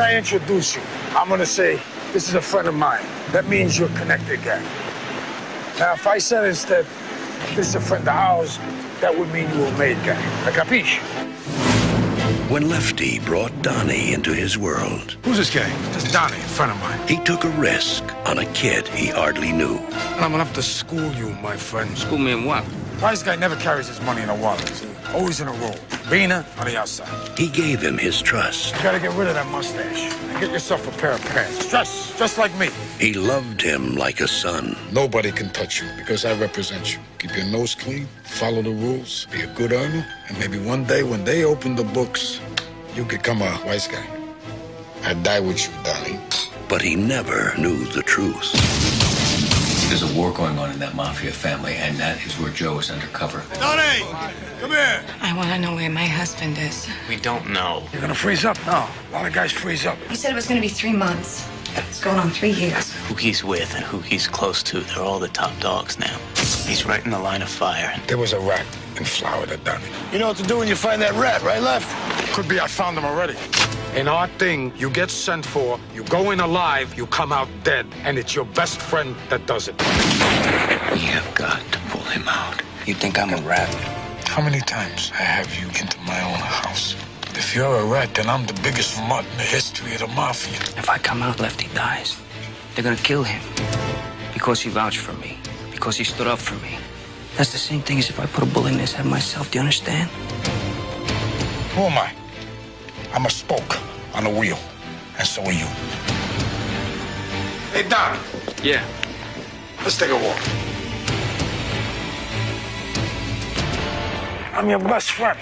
I introduce you, I'm gonna say, this is a friend of mine. That means you're connected, gang. Now, if I said instead, this is a friend of ours, that would mean you were made, gang. La capiche? When Lefty brought Donnie into his world, Who's this guy? This Donnie, a friend of mine. he took a risk on a kid he hardly knew. I'm gonna have to school you, my friend. School me in what? Wise guy never carries his money in a wallet. See? Always in a roll. Bina on the outside. He gave him his trust. You gotta get rid of that mustache and get yourself a pair of pants. Dress just like me. He loved him like a son. Nobody can touch you because I represent you. Keep your nose clean, follow the rules, be a good earner, and maybe one day when they open the books, you could become a wise guy. I die with you, darling. But he never knew the truth. There's a war going on in that mafia family, and that is where Joe is undercover. Donnie, come here. I want to know where my husband is. We don't know. You're gonna freeze up? No. A lot of guys freeze up. You said it was going to be three months. It's going on three years. Who he's with and who he's close to, they're all the top dogs now. He's right in the line of fire. There was a rat in Florida, Donnie. You know what to do when you find that rat, right, left? Could be I found him already. In our thing, you get sent for, you go in alive, you come out dead, and it's your best friend that does it. We have got to pull him out. You think I'm a rat? How many times I have you into my own house? If you're a rat, then I'm the biggest mutt in the history of the mafia. If I come out, Lefty dies. They're gonna kill him. Because he vouched for me. Because he stood up for me. That's the same thing as if I put a bullet in his head myself. Do you understand? Who am I? I'm a spoke on a wheel, and so are you. Hey, Don, Yeah. let's take a walk. I'm your best friend.